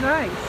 Nice.